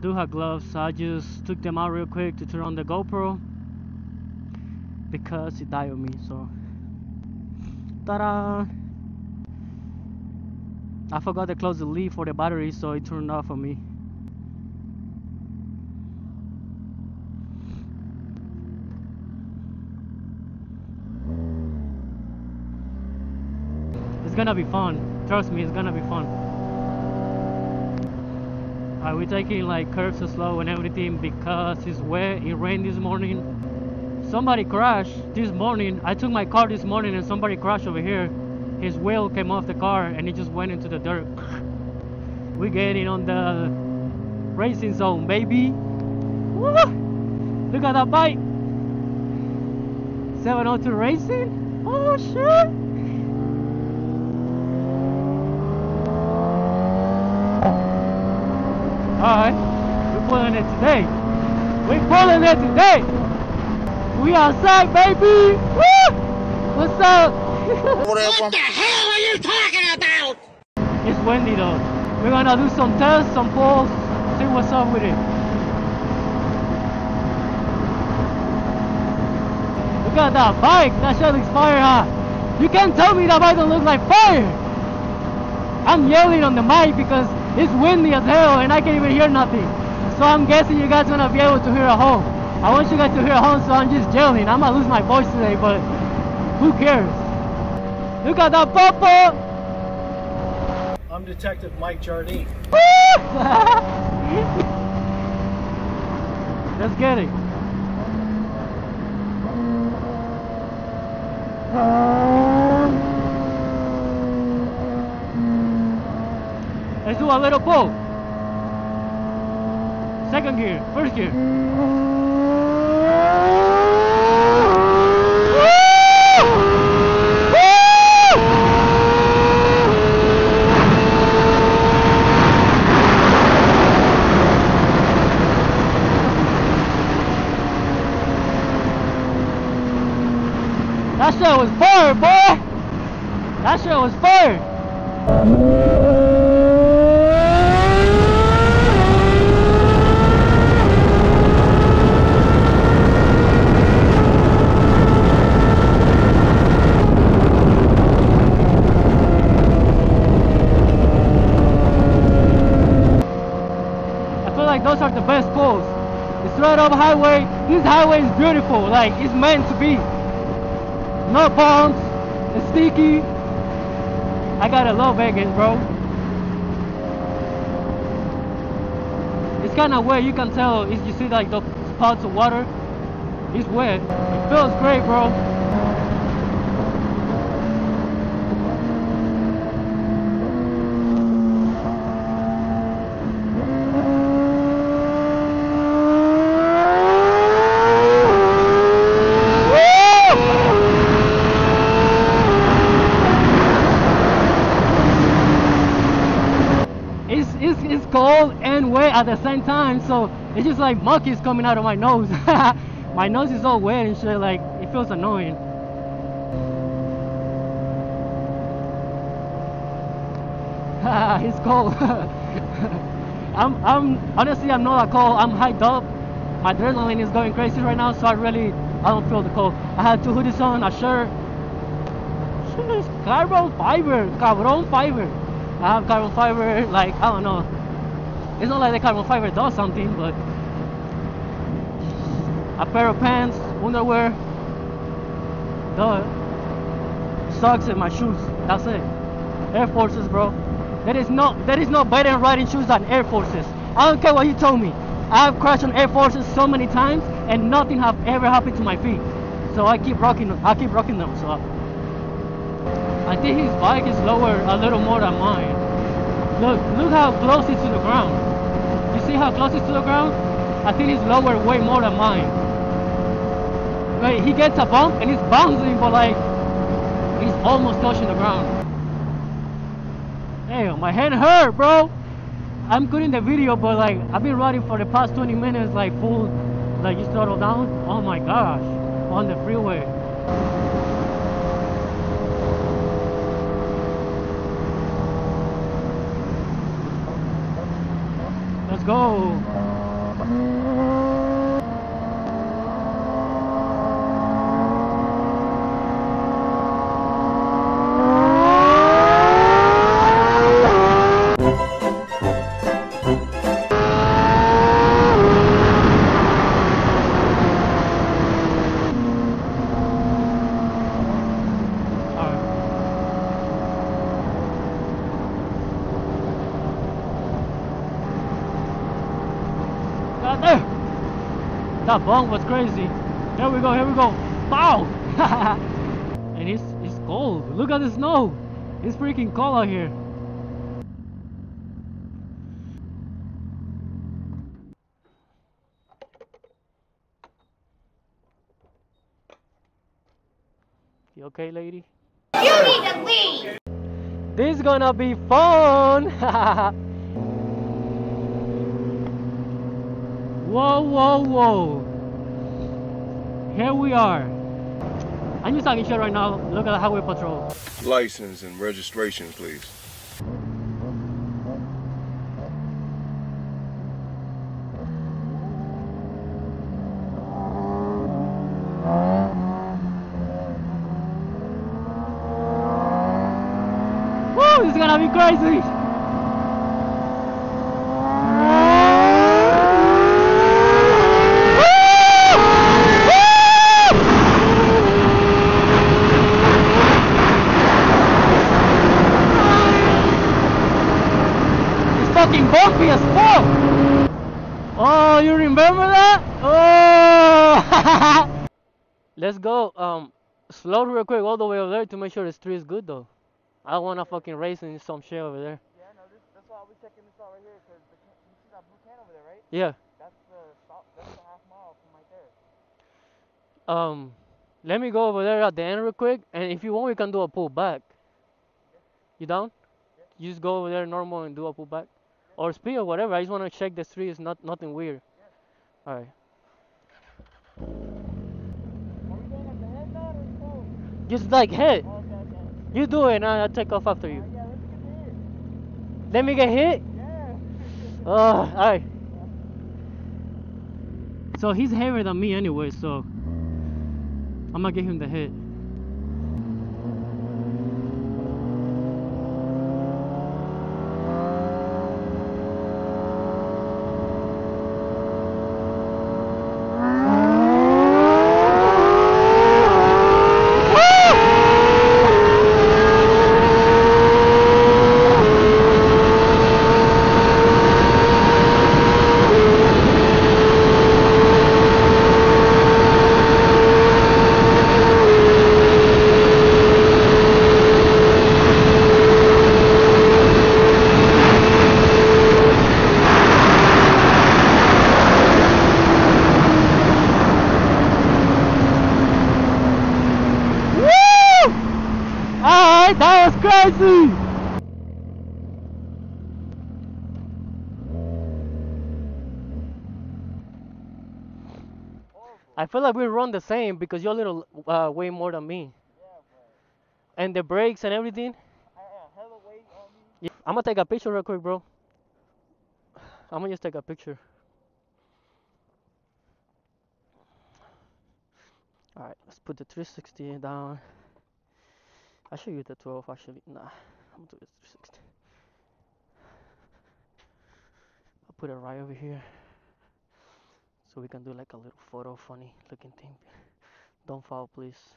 do have gloves. I just took them out real quick to turn on the GoPro because it died on me. So, ta-da! I forgot to close the lead for the battery, so it turned off on me. It's gonna be fun. Trust me, it's gonna be fun. Alright, we're taking like curves slow and everything because it's wet. It rained this morning. Somebody crashed this morning. I took my car this morning and somebody crashed over here. His wheel came off the car and he just went into the dirt. We're getting on the racing zone, baby. Woo! Look at that bike. 702 Racing? Oh shit! Alright, we're pulling it today. We're pulling it today. We outside, baby. Woo! What's up? What the hell are you talking about? it's windy though. We're gonna do some tests, some pulls, see what's up with it. Look at that bike. That shit looks fire hot. You can't tell me that bike don't look like fire. I'm yelling on the mic because it's windy as hell and I can't even hear nothing. So I'm guessing you guys gonna be able to hear at home. I want you guys to hear at home, so I'm just yelling. I might lose my voice today, but who cares? Look at that papa! I'm Detective Mike Jardine. Let's get it. Uh, Let's do a little pull. Second gear, first gear. That shit was fire, boy! That shit was fire! I feel like those are the best pulls. It's right up highway. Is beautiful. Like it's meant to be. No bumps. It's sticky. I gotta love Vegas, bro. It's kind of wet. You can tell. If you see like the spots of water, it's wet. It feels great, bro. It's, it's, it's cold and wet at the same time, so it's just like muck is coming out of my nose. my nose is all wet and shit, like it feels annoying. it's cold. I'm, I'm honestly I'm not that cold. I'm hyped up. My adrenaline is going crazy right now, so I really I don't feel the cold. I had two hoodies on, a shirt. Carbon fiber, carbon fiber. I have carbon fiber, like I don't know. It's not like the carbon fiber does something, but a pair of pants, underwear, the socks and my shoes. That's it. Air Forces, bro. There is no there is no better riding shoes than Air Forces. I don't care what you told me. I have crashed on Air Forces so many times and nothing have ever happened to my feet. So I keep rocking. I keep rocking them. So I think his bike is lower a little more than mine. Look, look how close it's to the ground. You see how close it's to the ground? I think he's lower way more than mine. Wait, he gets a bump and he's bouncing, but like he's almost touching the ground. Damn, my head hurt, bro. I'm good in the video, but like I've been riding for the past 20 minutes, like full, like you throttle down. Oh my gosh, on the freeway. Let's go. That bump was crazy. Here we go, here we go. Bow! and it's it's cold. Look at the snow. It's freaking cold out here. You okay, lady? You need to leave! This is gonna be fun! whoa, whoa, whoa! Here we are. I'm just talking shit right now. Look at the highway patrol. License and registration, please. Woo! This is gonna be crazy! It's bumpy as fuck! Oh, you remember that? Oh! Let's go. Um, slow real quick all the way over there to make sure the street is good though. I don't wanna fucking race in some shit over there. Yeah, no, this, that's why we're checking this out right here, because the you see that blue can over there, right? Yeah. That's the stop, that's the half mile from right there. Um, let me go over there at the end real quick, and if you want, we can do a pull back. You down? Yeah. You just go over there normal and do a pull back, or speed or whatever. I just wanna check the street. It's not nothing weird. All right. Are we going at the head now or the phone? Just like hit. Oh, okay, okay. You do it, and I'll take off after you. Yeah, get hit. Let me get hit. Yeah. Oh, alright. So he's heavier than me anyway, so I'm gonna give him the hit. Woo! Alright, that was crazy! I feel like we run the same because you're a little uh, way more than me. Yeah, And the brakes and everything. I. Yeah. I'm gonna take a picture real quick, bro. I'm gonna just take a picture. Alright, let's put the 360 down. I should use the 12 actually. Nah, I'm gonna do the 360. I'll put it right over here. So we can do like a little photo funny looking thing. Don't fall, please.